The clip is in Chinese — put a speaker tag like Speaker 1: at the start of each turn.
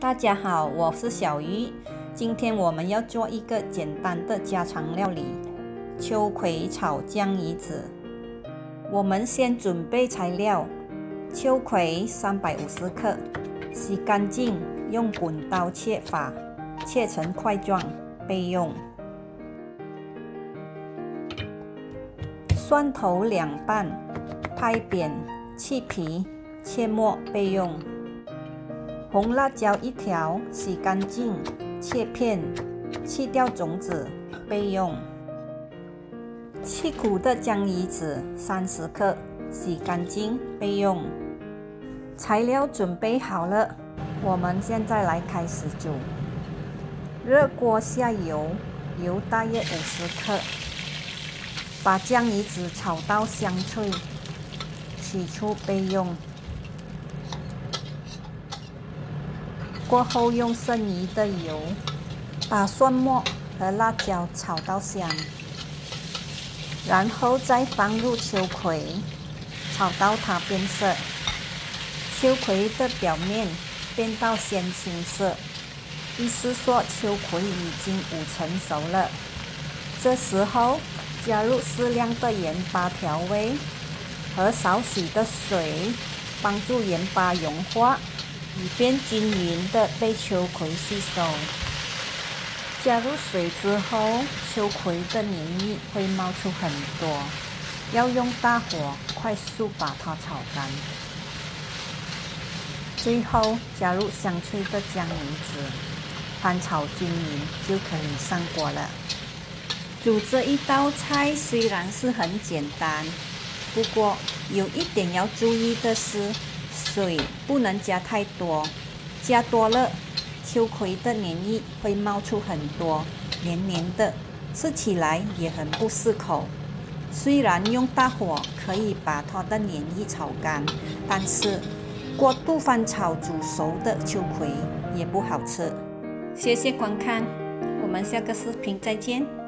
Speaker 1: 大家好，我是小鱼。今天我们要做一个简单的家常料理——秋葵炒酱鱼子。我们先准备材料：秋葵三百五十克，洗干净，用滚刀切法，切成块状备用。蒜头两瓣，拍扁，去皮，切末备用。红辣椒一条，洗干净，切片，去掉种子，备用。去骨的姜鱼子三十克，洗干净，备用。材料准备好了，我们现在来开始煮。热锅下油，油大约五十克，把姜鱼子炒到香脆，取出备用。过后用剩余的油，把蒜末和辣椒炒到香，然后再放入秋葵，炒到它变色，秋葵的表面变到鲜青色，意思说秋葵已经五成熟了。这时候加入适量的盐巴调味和少许的水，帮助盐巴融化。以便均匀的被秋葵吸收。加入水之后，秋葵的黏液会冒出很多，要用大火快速把它炒干。最后加入香脆的姜鱼子，翻炒均匀就可以上锅了。煮这一道菜虽然是很简单，不过有一点要注意的是。水不能加太多，加多了秋葵的黏液会冒出很多，黏黏的，吃起来也很不适口。虽然用大火可以把它的黏液炒干，但是过度翻炒煮熟的秋葵也不好吃。谢谢观看，我们下个视频再见。